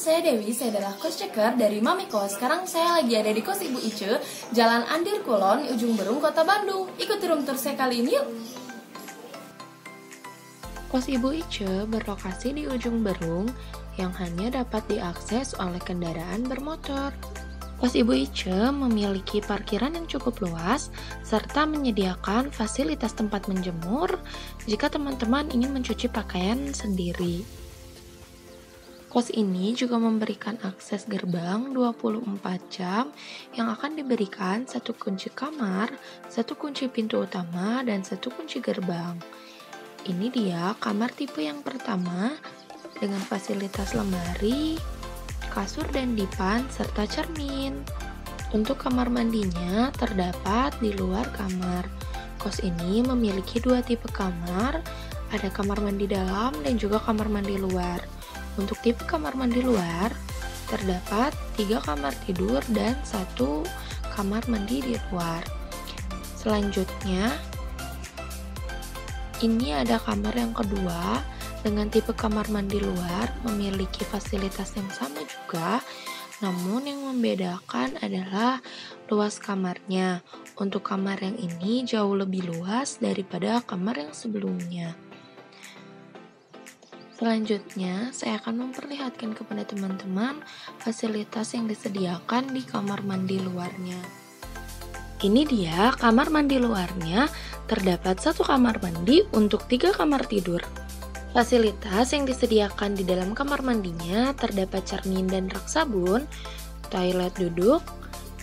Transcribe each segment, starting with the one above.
saya Dewi, saya adalah coach checker dari Mami Kos. Sekarang saya lagi ada di kos Ibu Ice, Jalan Andir Kulon, Ujung Berung, Kota Bandung. Ikuti room tour saya kali ini yuk! Kos Ibu Ice berlokasi di ujung Berung yang hanya dapat diakses oleh kendaraan bermotor. Kos Ibu Ice memiliki parkiran yang cukup luas serta menyediakan fasilitas tempat menjemur jika teman-teman ingin mencuci pakaian sendiri. Kos ini juga memberikan akses gerbang 24 jam yang akan diberikan satu kunci kamar, satu kunci pintu utama, dan satu kunci gerbang. Ini dia kamar tipe yang pertama dengan fasilitas lemari, kasur dan dipan, serta cermin. Untuk kamar mandinya terdapat di luar kamar. Kos ini memiliki dua tipe kamar, ada kamar mandi dalam dan juga kamar mandi luar. Untuk tipe kamar mandi luar, terdapat tiga kamar tidur dan satu kamar mandi di luar. Selanjutnya, ini ada kamar yang kedua dengan tipe kamar mandi luar memiliki fasilitas yang sama juga, namun yang membedakan adalah luas kamarnya. Untuk kamar yang ini jauh lebih luas daripada kamar yang sebelumnya. Selanjutnya, saya akan memperlihatkan kepada teman-teman fasilitas yang disediakan di kamar mandi luarnya. Ini dia kamar mandi luarnya, terdapat satu kamar mandi untuk tiga kamar tidur. Fasilitas yang disediakan di dalam kamar mandinya terdapat cermin dan rak sabun, toilet duduk,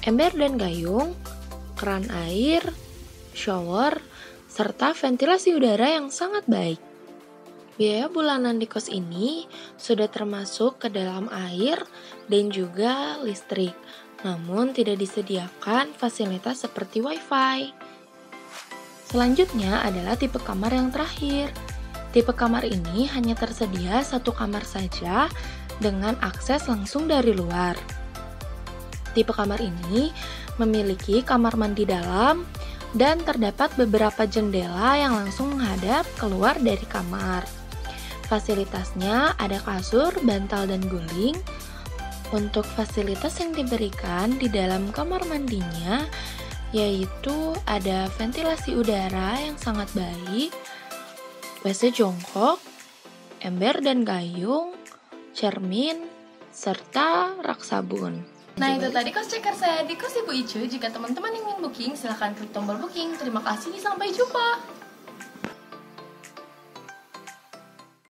ember dan gayung, keran air, shower, serta ventilasi udara yang sangat baik. Biaya bulanan di kos ini sudah termasuk ke dalam air dan juga listrik, namun tidak disediakan fasilitas seperti WiFi. Selanjutnya adalah tipe kamar yang terakhir. Tipe kamar ini hanya tersedia satu kamar saja dengan akses langsung dari luar. Tipe kamar ini memiliki kamar mandi dalam dan terdapat beberapa jendela yang langsung menghadap keluar dari kamar. Fasilitasnya ada kasur, bantal, dan guling. Untuk fasilitas yang diberikan di dalam kamar mandinya, yaitu ada ventilasi udara yang sangat baik, WC jongkok, ember dan gayung, cermin, serta rak sabun. Nah itu tadi kos checker saya di kos Ibu Icu. Jika teman-teman ingin booking, silahkan klik tombol booking. Terima kasih, sampai jumpa.